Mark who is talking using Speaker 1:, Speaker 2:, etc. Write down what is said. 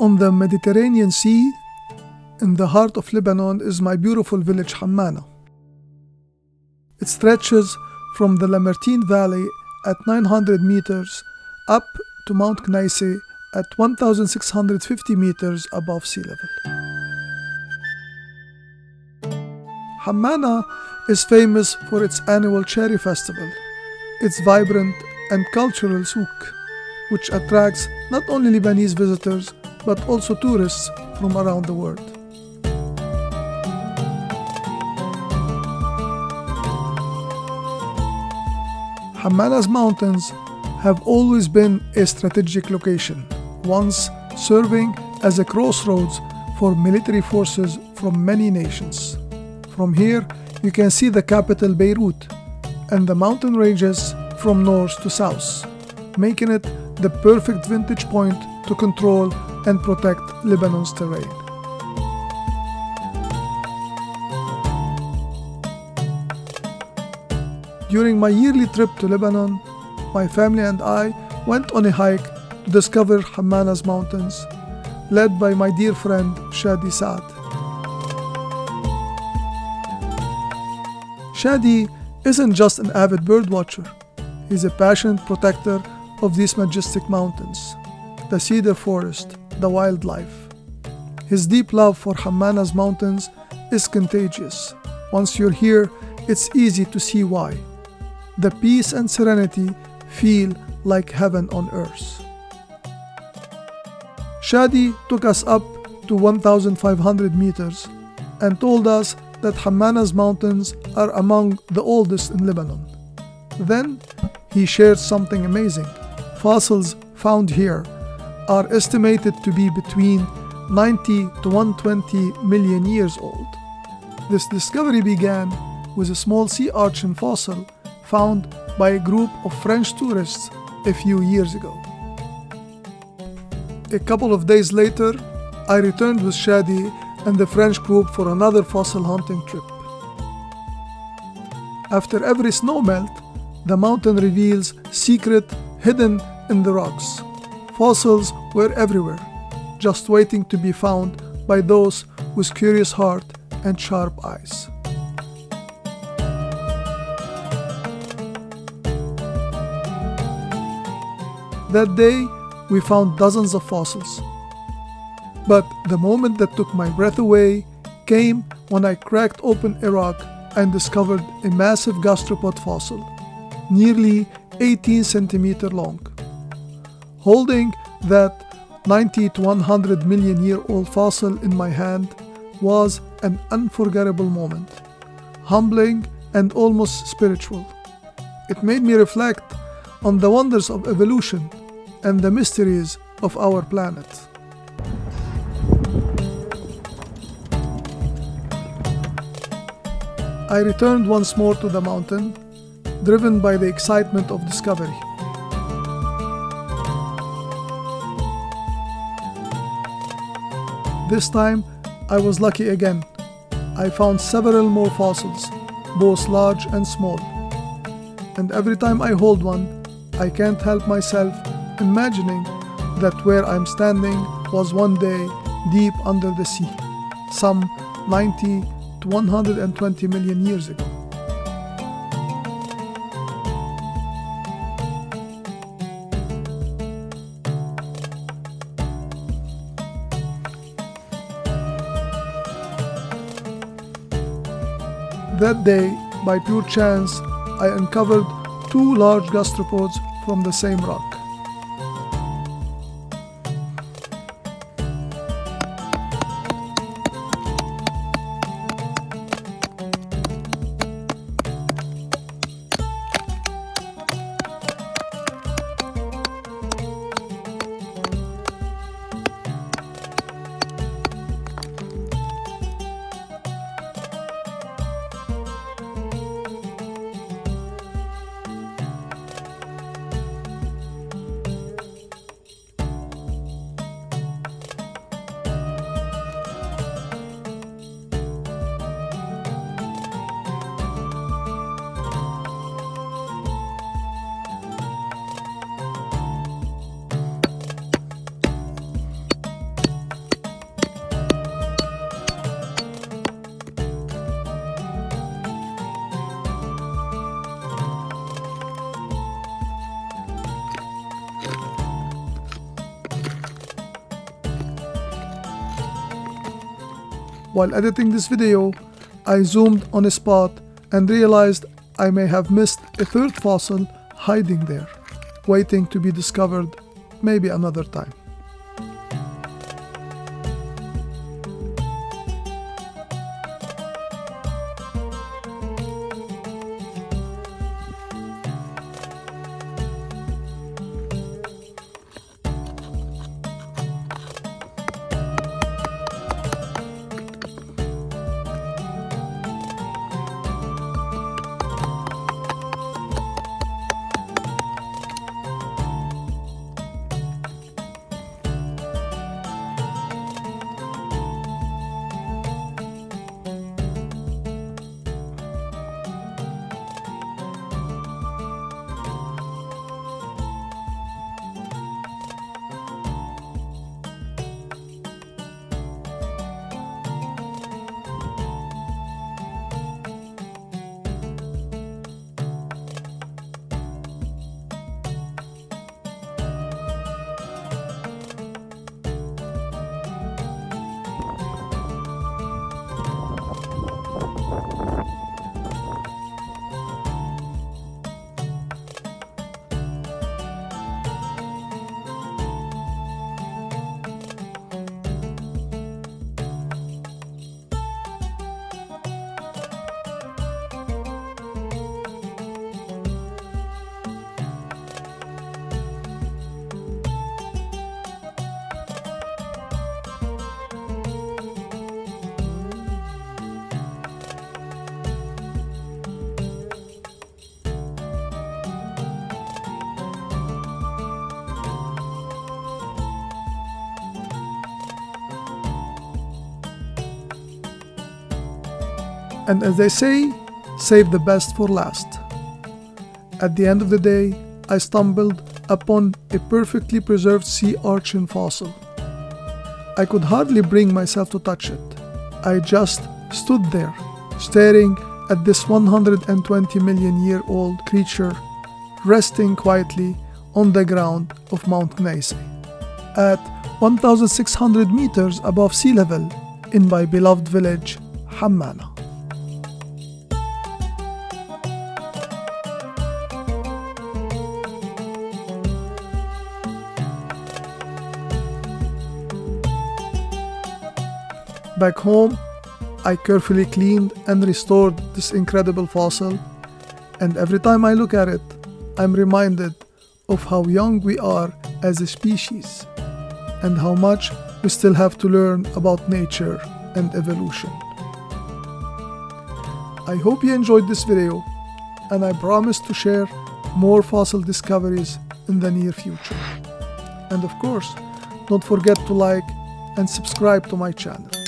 Speaker 1: On the Mediterranean Sea, in the heart of Lebanon, is my beautiful village Hammana. It stretches from the Lamartine Valley at 900 meters up to Mount Kneyseh at 1650 meters above sea level. Hammana is famous for its annual cherry festival, its vibrant and cultural souk, which attracts not only Lebanese visitors but also tourists from around the world. Hammana's mountains have always been a strategic location, once serving as a crossroads for military forces from many nations. From here, you can see the capital Beirut and the mountain ranges from north to south, making it the perfect vantage point to control and protect Lebanon's terrain. During my yearly trip to Lebanon, my family and I went on a hike to discover Hammana's mountains, led by my dear friend Chadi Saad. Chadi isn't just an avid birdwatcher, he's a passionate protector of these majestic mountains, the cedar forest, the wildlife. His deep love for Hammana's mountains is contagious. Once you're here, it's easy to see why. The peace and serenity feel like heaven on earth. Chadi took us up to 1,500 meters and told us that Hammana's mountains are among the oldest in Lebanon. Then he shared something amazing. Fossils found here are estimated to be between 90 to 120 million years old. This discovery began with a small sea urchin fossil found by a group of French tourists a few years ago. A couple of days later, I returned with Chadi and the French group for another fossil hunting trip. After every snowmelt, the mountain reveals secret hidden in the rocks. Fossils were everywhere, just waiting to be found by those with curious heart and sharp eyes. That day, we found dozens of fossils. But the moment that took my breath away came when I cracked open a rock and discovered a massive gastropod fossil, nearly 18 centimeter long. Holding that 90 to 100 million year old fossil in my hand was an unforgettable moment, humbling and almost spiritual. It made me reflect on the wonders of evolution and the mysteries of our planet. I returned once more to the mountain, driven by the excitement of discovery. This time, I was lucky again. I found several more fossils, both large and small. And every time I hold one, I can't help myself imagining that where I'm standing was one day deep under the sea, some 90 to 120 million years ago. That day, by pure chance, I uncovered two large gastropods from the same rock. While editing this video, I zoomed on a spot and realized I may have missed a third fossil hiding there, waiting to be discovered maybe another time. And as they say, save the best for last. At the end of the day, I stumbled upon a perfectly preserved sea urchin fossil. I could hardly bring myself to touch it. I just stood there, staring at this 120 million year old creature resting quietly on the ground of Mount Kneyseh at 1600 meters above sea level in my beloved village, Hammana. Back home, I carefully cleaned and restored this incredible fossil, and every time I look at it, I'm reminded of how young we are as a species and how much we still have to learn about nature and evolution. I hope you enjoyed this video and I promise to share more fossil discoveries in the near future. And of course, don't forget to like and subscribe to my channel.